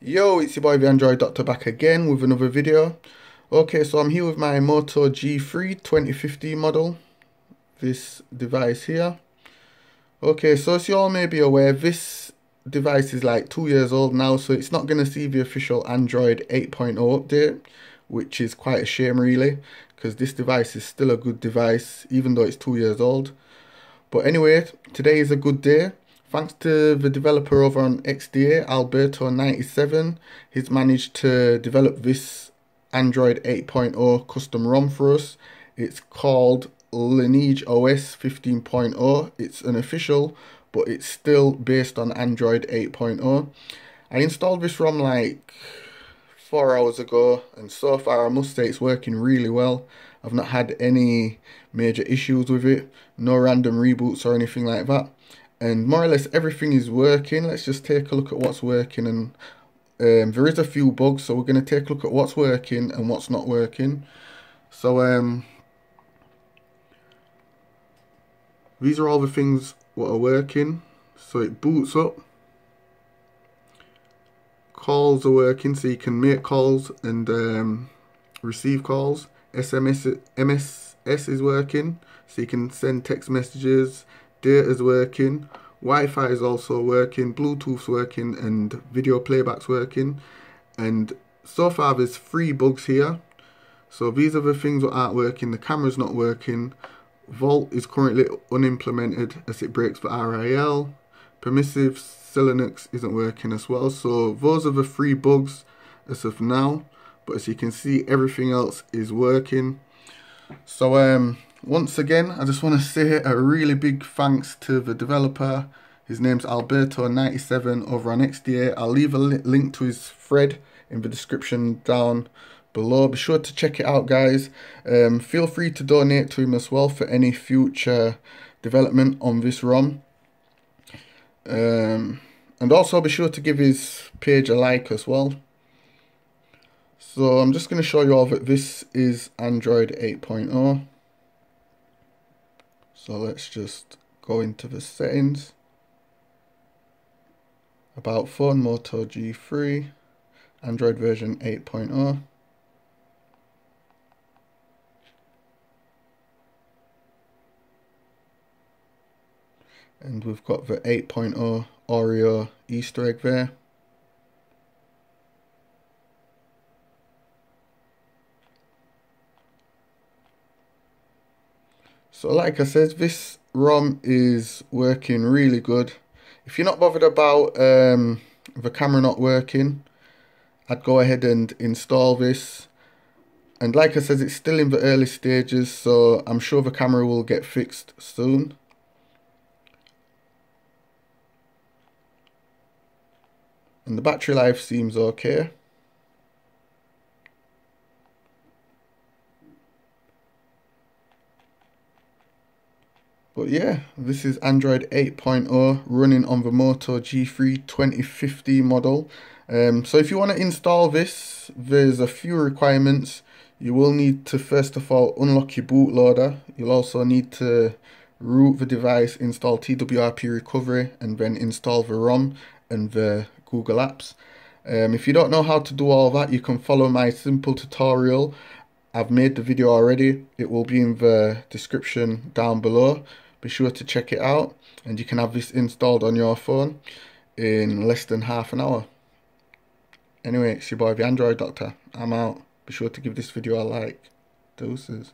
Yo, it's your boy the Android Doctor back again with another video. Okay, so I'm here with my Moto G3 2015 model. This device here. Okay, so as you all may be aware, this device is like two years old now, so it's not going to see the official Android 8.0 update, which is quite a shame really, because this device is still a good device, even though it's two years old. But anyway, today is a good day. Thanks to the developer over on um, XDA, Alberto97, he's managed to develop this Android 8.0 custom ROM for us. It's called Lineage OS 15.0. It's an official, but it's still based on Android 8.0. I installed this ROM like four hours ago, and so far I must say it's working really well. I've not had any major issues with it, no random reboots or anything like that and more or less everything is working. Let's just take a look at what's working and um, there is a few bugs so we're going to take a look at what's working and what's not working. So um, these are all the things what are working. So it boots up. Calls are working so you can make calls and um, receive calls. SMS MMS is working so you can send text messages, data is working, Wi-Fi is also working, Bluetooth's working, and video playback's working. And so far there's three bugs here. So these are the things that aren't working. The camera's not working. VoLTE is currently unimplemented as it breaks for RIL. Permissive Linux isn't working as well. So those are the three bugs as of now. But as you can see, everything else is working. So um, once again, I just want to say a really big thanks to the developer. His name's Alberto97 over on XDA. I'll leave a li link to his thread in the description down below. Be sure to check it out, guys. Um, feel free to donate to him as well for any future development on this ROM. Um, and also be sure to give his page a like as well. So I'm just going to show you all that this is Android 8.0. So let's just go into the settings. About phone Moto G3, Android version 8.0. And we've got the 8.0 Oreo Easter egg there. So like I said, this ROM is working really good. If you're not bothered about um, the camera not working, I'd go ahead and install this. And like I said, it's still in the early stages, so I'm sure the camera will get fixed soon. And the battery life seems okay. But yeah, this is Android 8.0 running on the Moto G3 2050 model. Um, so if you want to install this, there's a few requirements. You will need to first of all unlock your bootloader. You'll also need to root the device, install TWRP recovery, and then install the ROM and the Google Apps. Um, if you don't know how to do all that, you can follow my simple tutorial. I've made the video already. It will be in the description down below be sure to check it out and you can have this installed on your phone in less than half an hour. Anyway, it's your boy the Android Doctor. I'm out. Be sure to give this video a like. Doses.